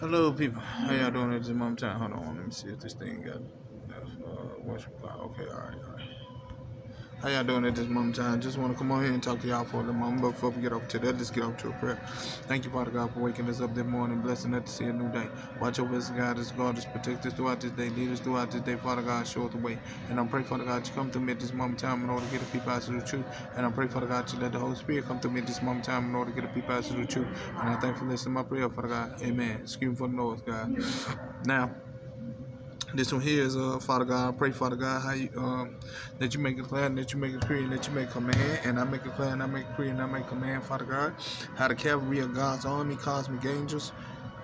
Hello, people. How y'all doing at this in time? Hold on, let me see if this thing got enough. Uh, what's Okay, all right, all right. How y'all doing at this moment in time? Just want to come on here and talk to y'all for a little moment. But before we get off to that, let's get off to a prayer. Thank you, Father God, for waking us up this morning, blessing us to see a new day. Watch over us, God, us, guard us, protect us throughout this day, lead us throughout this day, Father God, show us the way. And I pray, Father God, to come to me at this moment in time in order to get the people out to the truth. And I pray, Father God, to let the Holy Spirit come to me at this moment in time in order to get the people out to the truth. And I thank you for listening to my prayer, Father God. Amen. Me for the noise, God. Now, this one here is uh Father God. I pray, Father God, how you um that you make a plan, that you make a decree, and that you make a command, and I make a plan, I make a decree, and I make a command, Father God. How the cavalry of God's army, cosmic angels,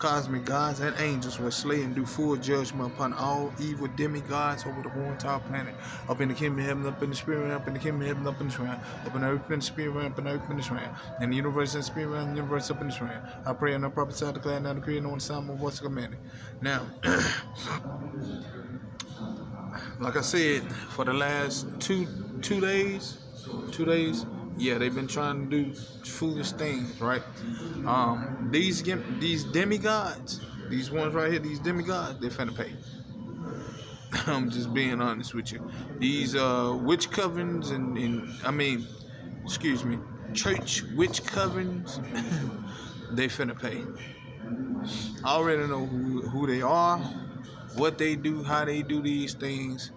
cosmic gods and angels will slay and do full judgment upon all evil demigods over the whole entire planet. Up in the kingdom of heaven, up in the spirit realm, up in the kingdom of heaven, up in the realm, up in the earth, in the spirit realm, up in the earth, in the realm, and the universe the spirit realm, the universe up in the realm. I pray and I prophesy, declare, and I decree, and on the sound of voice commanded. Now, like I said, for the last two two days, two days, yeah, they've been trying to do foolish things, right? Um, these these demigods, these ones right here, these demigods, they're finna pay. I'm just being honest with you. These uh, witch covens and, and I mean, excuse me, church witch covens, they finna pay. I already know who, who they are, what they do, how they do these things.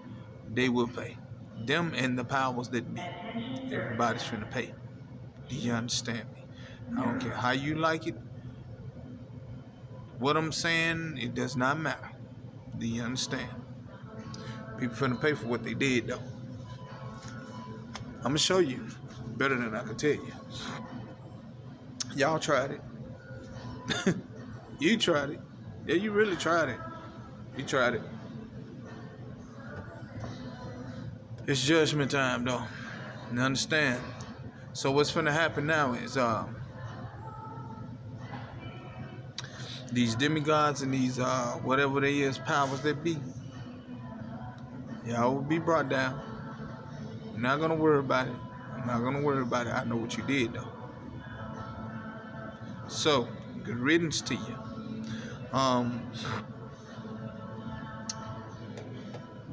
They will pay. Them and the powers that be. Everybody's finna pay. Do you understand me? I don't care how you like it. What I'm saying, it does not matter. Do you understand? People finna pay for what they did, though. I'm gonna show you better than I can tell you. Y'all tried it. you tried it. Yeah, you really tried it. You tried it. It's judgment time, though. You understand? So what's gonna happen now is uh, these demigods and these uh, whatever they is powers that be, y'all will be brought down. I'm not gonna worry about it. I'm not gonna worry about it. I know what you did though. So good riddance to you. Um,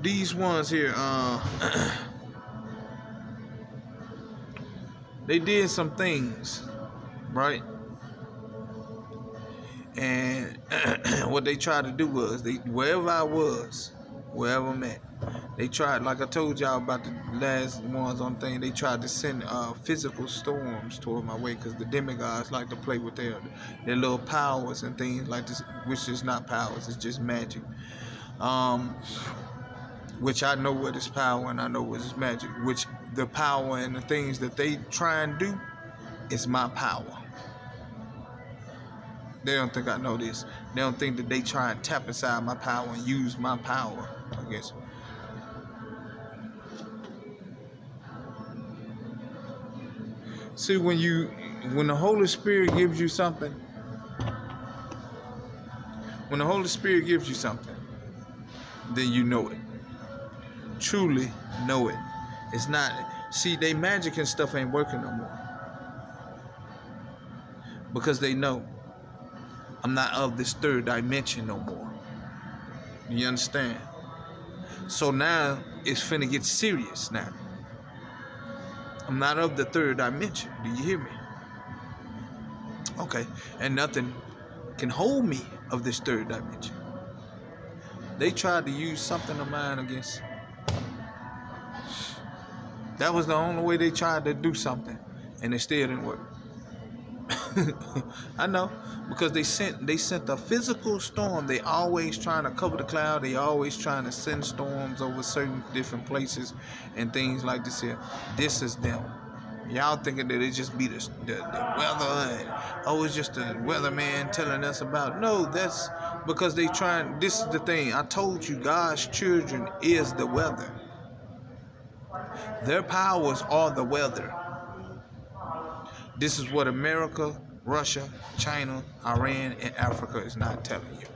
these ones here, uh, they did some things, right? And what they tried to do was, they wherever I was, wherever I'm at, they tried, like I told y'all about the last ones on thing, they tried to send uh, physical storms toward my way because the demigods like to play with their their little powers and things like this, which is not powers, it's just magic. Um, which I know what is power and I know what is magic, which the power and the things that they try and do is my power. They don't think I know this. They don't think that they try and tap inside my power and use my power I guess. See, when you, when the Holy Spirit gives you something, when the Holy Spirit gives you something, then you know it truly know it. It's not, see, they magic and stuff ain't working no more. Because they know I'm not of this third dimension no more. You understand? So now it's finna get serious now. I'm not of the third dimension. Do you hear me? Okay. And nothing can hold me of this third dimension. They tried to use something of mine against that was the only way they tried to do something, and it still didn't work. I know because they sent they sent a physical storm. They always trying to cover the cloud. They always trying to send storms over certain different places and things like this. Here, this is them. Y'all thinking that it just be the, the, the weather and oh it's just the weatherman telling us about. No, that's because they trying. This is the thing. I told you, God's children is the weather. Their powers are the weather. This is what America, Russia, China, Iran, and Africa is not telling you.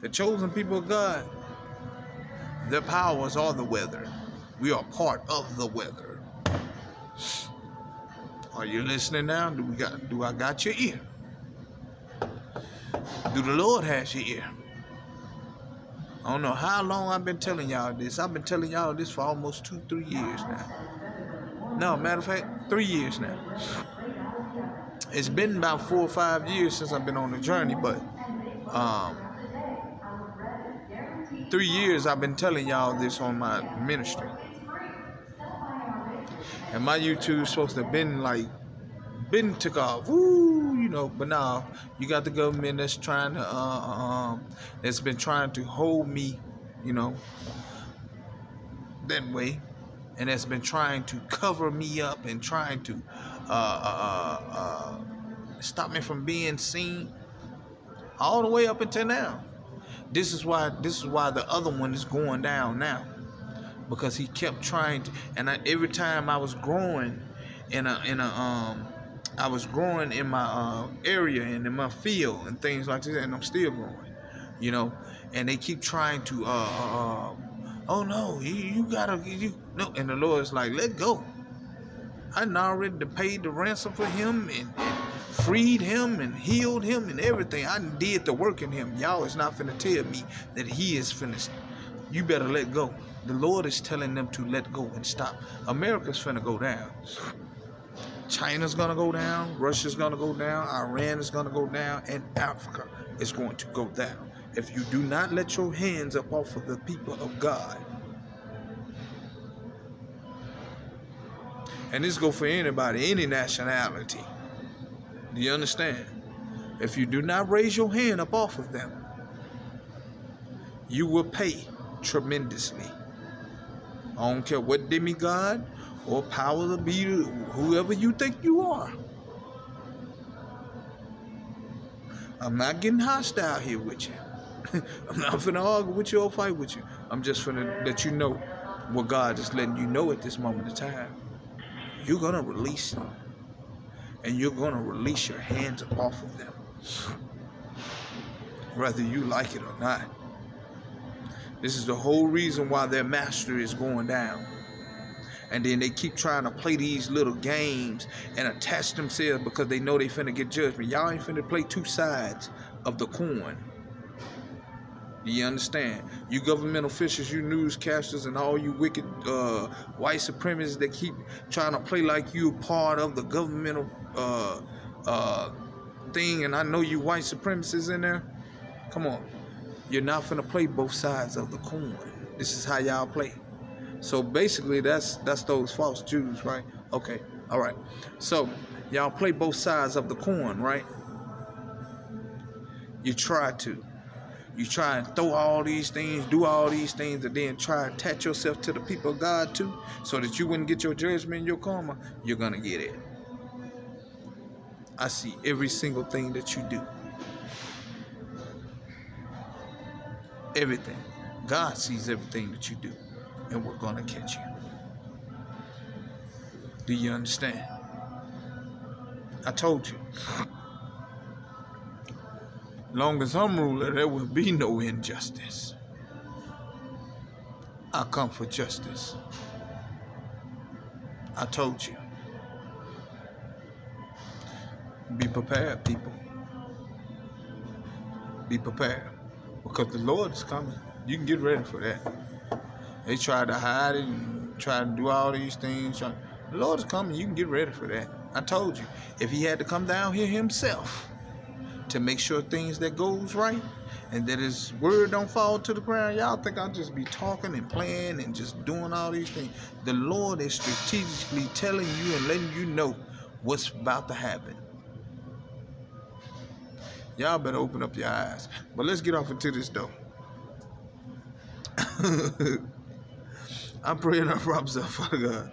The chosen people of God, their powers are the weather. We are part of the weather. Are you listening now? Do we got do I got your ear? Do the Lord has your ear? I don't know how long I've been telling y'all this. I've been telling y'all this for almost two, three years now. No, matter of fact, three years now. It's been about four or five years since I've been on the journey, but um, three years I've been telling y'all this on my ministry. And my YouTube's supposed to have been like, been took off. Woo, you know, but now you got the government that's trying to, uh, um, that's been trying to hold me, you know, that way. And that's been trying to cover me up and trying to uh, uh, uh, uh, stop me from being seen all the way up until now. This is why this is why the other one is going down now because he kept trying to and I, every time I was growing in a in a um I was growing in my uh, area and in my field and things like that and I'm still growing you know and they keep trying to uh, uh, uh oh no you, you gotta you no and the Lord's like let go I already paid the ransom for him and, and freed him and healed him and everything. I did the work in him. Y'all is not finna tell me that he is finished. You better let go. The Lord is telling them to let go and stop. America's finna go down. China's gonna go down. Russia's gonna go down. Iran is gonna go down. And Africa is going to go down. If you do not let your hands up off of the people of God, and this go for anybody, any nationality. Do you understand? If you do not raise your hand up off of them, you will pay tremendously. I don't care what demigod or power to be, whoever you think you are. I'm not getting hostile here with you. I'm not finna argue with you or fight with you. I'm just finna let you know what God is letting you know at this moment in time. You're gonna release them and you're to release your hands off of them, whether you like it or not. This is the whole reason why their master is going down. And then they keep trying to play these little games and attach themselves because they know they finna get judgment. Y'all ain't finna play two sides of the coin. Do you understand? You government officials, you newscasters, and all you wicked uh, white supremacists that keep trying to play like you part of the governmental uh, uh, thing, and I know you white supremacists in there. Come on, you're not gonna play both sides of the coin. This is how y'all play. So basically, that's that's those false Jews, right? Okay, all right. So y'all play both sides of the coin, right? You try to. You try and throw all these things, do all these things, and then try and attach yourself to the people of God too, so that you wouldn't get your judgment your karma. You're gonna get it. I see every single thing that you do. Everything. God sees everything that you do, and we're going to catch you. Do you understand? I told you. Long as I'm ruler, there will be no injustice. I come for justice. I told you. Be prepared, people. Be prepared. Because the Lord is coming. You can get ready for that. They tried to hide it try to do all these things. The Lord is coming. You can get ready for that. I told you. If he had to come down here himself to make sure things that goes right and that his word don't fall to the ground, y'all think I'll just be talking and playing and just doing all these things. The Lord is strategically telling you and letting you know what's about to happen. Y'all better open up your eyes. But let's get off into this though. I'm praying I promise up, Father God.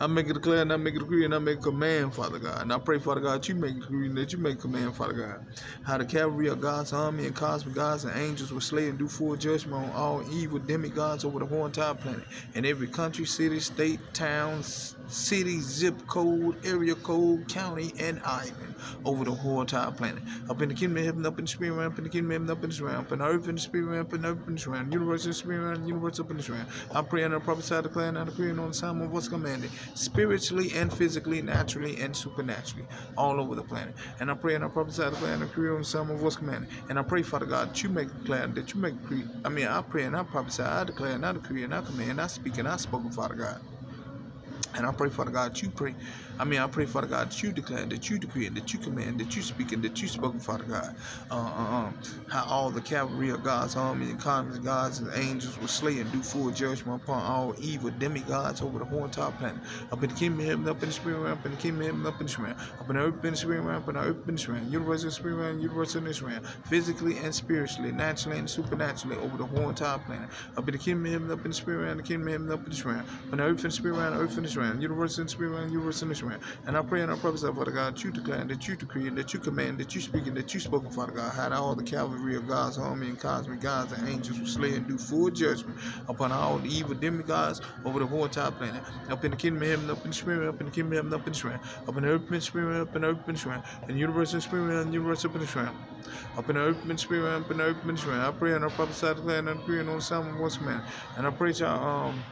I make it declare and I make it decree and I make a command, Father God. And I pray, Father God, that you make it decree and that you make a command, Father God. How the cavalry of God's army and cosmic gods and angels will slay and do full judgment on all evil demigods over the whole entire planet. And every country, city, state, town, city, zip code, area code, county, and island over the whole entire planet. Up in the kingdom of heaven, up in the spirit realm, up in the kingdom of heaven, up in the realm, up in the earth, in the spirit realm, up in the earth, in the realm, universe, in the spirit realm, universe, up in the realm. I pray and I prophesy, declare, and I decree and on the sound of what's spiritually and physically, naturally and supernaturally, all over the planet. And I pray and I prophesy, declare, and I decree on the sound of what's commanded. And I pray, Father God, that you make declare, that you make. I mean, I pray and I prophesy, I declare, and I decree, and I command, I speak, and I spoken, Father God. And I pray, Father God, that you pray. I mean, I pray, Father God, that you declare, that you decree, and that you command, that you speak, and that you spoken, Father God. Uh, uh, um, how all the cavalry of God's army and conquers gods and angels will slay and do full judgment upon all evil demigods over the whole entire planet. Up in the kingdom of heaven, up in the spirit realm, up in the kingdom of heaven, up in the spirit realm, up in the earth, in the spirit realm, up in the earth, in the spirit realm, universe in spirit realm, universe in this realm, physically and spiritually, naturally and supernaturally over the whole entire planet. Up in the kingdom of heaven, up in the spirit realm, the kingdom of heaven, up in the spirit realm, up in the earth, in the spirit realm, earth in this realm, universe in realm, universe in realm. And I pray and I prophesy, Father God, that you declare, that you decree, and that you command, that you speak, and that you spoken, Father God, how all the cavalry of God's army and cosmic gods and angels will slay and do full judgment upon all the evil demigods over the whole entire planet. Up in the kingdom of heaven, up in the spirit, up in the kingdom of heaven, up in the spirit, up in the earth, in the spirit, up in the earth, in the spirit, and universe in spirit, and universe up in the spirit. Up in the earth, in the spirit, up in the earth, in the spirit. I pray and I prophesy, declare, and I decree, and on the sound of what's man. And I pray y'all, um,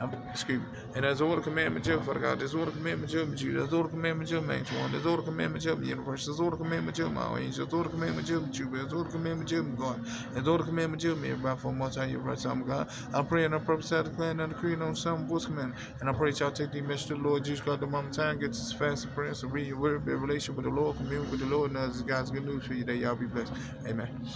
I'm, excuse me. And there's all the commandment of Father God. There's all the commandment of you. There's all the commandment of man one. There's all the commandment of the universe. There's all the commandment of my angels. There's all the commandment of you. There's all the commandment of God. There's all the commandment of me. Everybody for most time, you right time, God. I pray and I prophesy, declare, and I decree on some voice command. And I pray y'all take the message to the Lord Jesus Christ. The moment time get this fast and prayer. So read your word, be a relationship with the Lord, commune with the Lord. And that's God's good news for you that y'all be blessed. Amen.